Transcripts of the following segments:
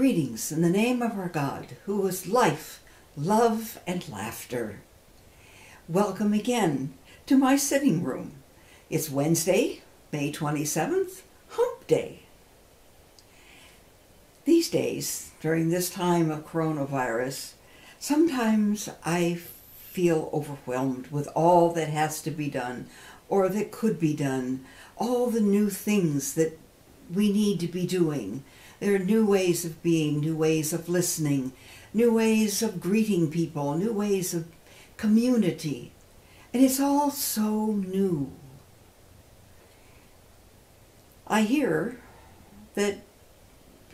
Greetings in the name of our God, who is life, love, and laughter. Welcome again to my sitting room. It's Wednesday, May 27th, Hump Day. These days, during this time of coronavirus, sometimes I feel overwhelmed with all that has to be done or that could be done, all the new things that we need to be doing there are new ways of being, new ways of listening, new ways of greeting people, new ways of community. And it's all so new. I hear that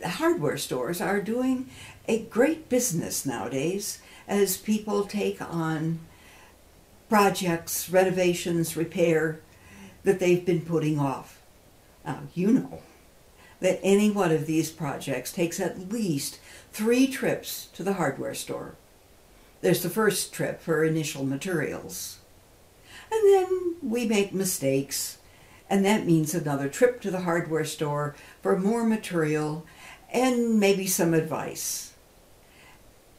hardware stores are doing a great business nowadays as people take on projects, renovations, repair that they've been putting off. Now, you know that any one of these projects takes at least three trips to the hardware store. There's the first trip for initial materials. And then we make mistakes, and that means another trip to the hardware store for more material and maybe some advice.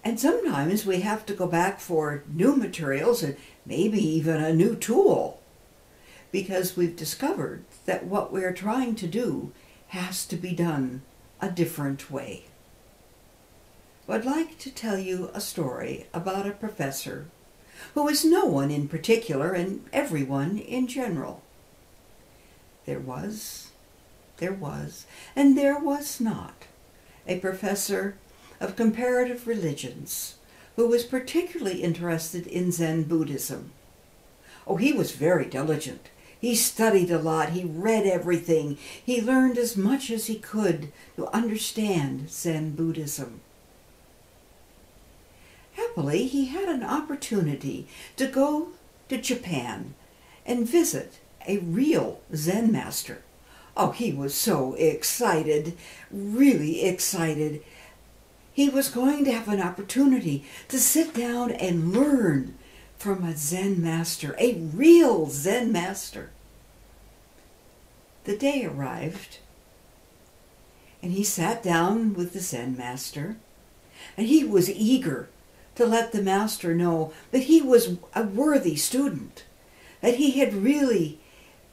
And sometimes we have to go back for new materials and maybe even a new tool because we've discovered that what we're trying to do has to be done a different way. I'd like to tell you a story about a professor who is no one in particular and everyone in general. There was, there was, and there was not a professor of comparative religions who was particularly interested in Zen Buddhism. Oh, he was very diligent he studied a lot. He read everything. He learned as much as he could to understand Zen Buddhism. Happily, he had an opportunity to go to Japan and visit a real Zen master. Oh, he was so excited, really excited. He was going to have an opportunity to sit down and learn from a Zen master, a real Zen master. The day arrived, and he sat down with the Zen master, and he was eager to let the master know that he was a worthy student, that he had really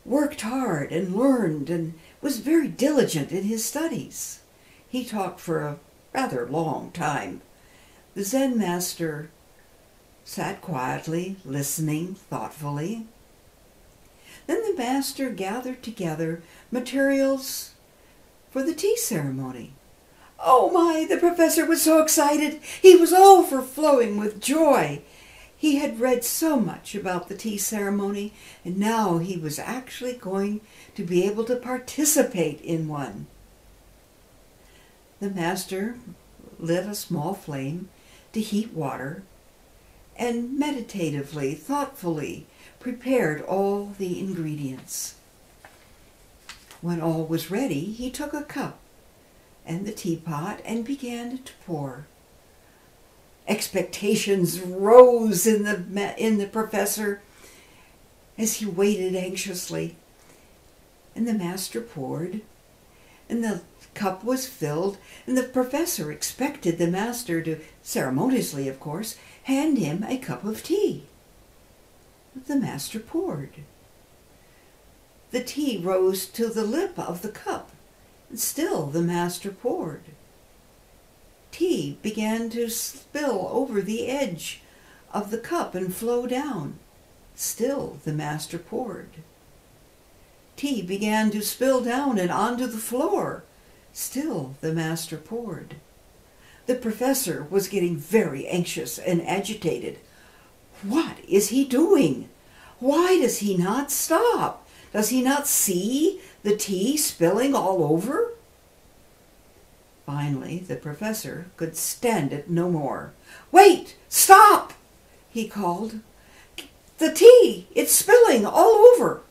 worked hard and learned and was very diligent in his studies. He talked for a rather long time. The Zen master sat quietly, listening thoughtfully. Then the master gathered together materials for the tea ceremony. Oh my, the professor was so excited. He was overflowing with joy. He had read so much about the tea ceremony, and now he was actually going to be able to participate in one. The master lit a small flame to heat water and meditatively, thoughtfully prepared all the ingredients. When all was ready, he took a cup and the teapot and began to pour. Expectations rose in the, in the professor as he waited anxiously. And the master poured, and the cup was filled, and the professor expected the master to, ceremoniously of course, hand him a cup of tea. The master poured. The tea rose to the lip of the cup, and still the master poured. Tea began to spill over the edge of the cup and flow down. Still the master poured. Tea began to spill down and onto the floor. Still the master poured. The professor was getting very anxious and agitated. What is he doing? Why does he not stop? Does he not see the tea spilling all over? Finally, the professor could stand it no more. Wait! Stop! he called. The tea! It's spilling all over!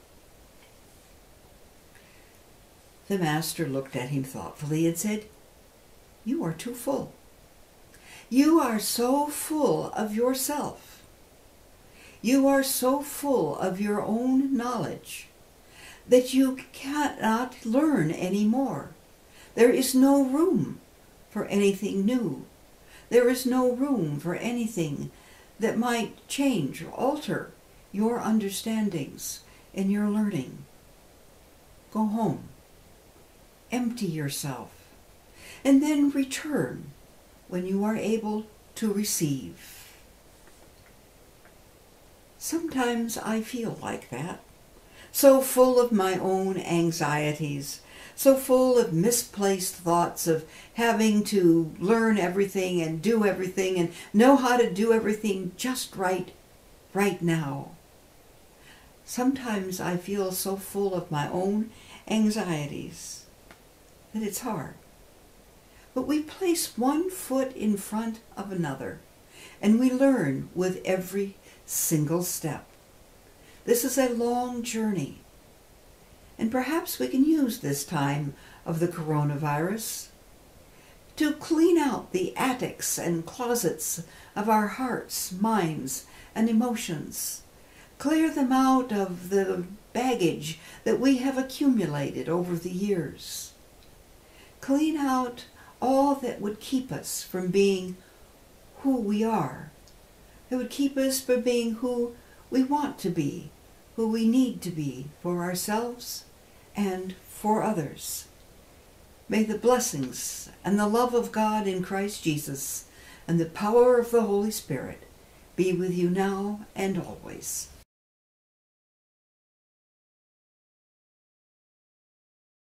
The master looked at him thoughtfully and said, You are too full. You are so full of yourself. You are so full of your own knowledge that you cannot learn any more. There is no room for anything new. There is no room for anything that might change or alter your understandings and your learning. Go home. Empty yourself. And then return when you are able to receive. Sometimes I feel like that, so full of my own anxieties, so full of misplaced thoughts of having to learn everything and do everything and know how to do everything just right, right now. Sometimes I feel so full of my own anxieties that it's hard. But we place one foot in front of another, and we learn with every single step. This is a long journey, and perhaps we can use this time of the coronavirus to clean out the attics and closets of our hearts, minds, and emotions. Clear them out of the baggage that we have accumulated over the years. Clean out all that would keep us from being who we are, that would keep us from being who we want to be, who we need to be for ourselves and for others. May the blessings and the love of God in Christ Jesus and the power of the Holy Spirit be with you now and always.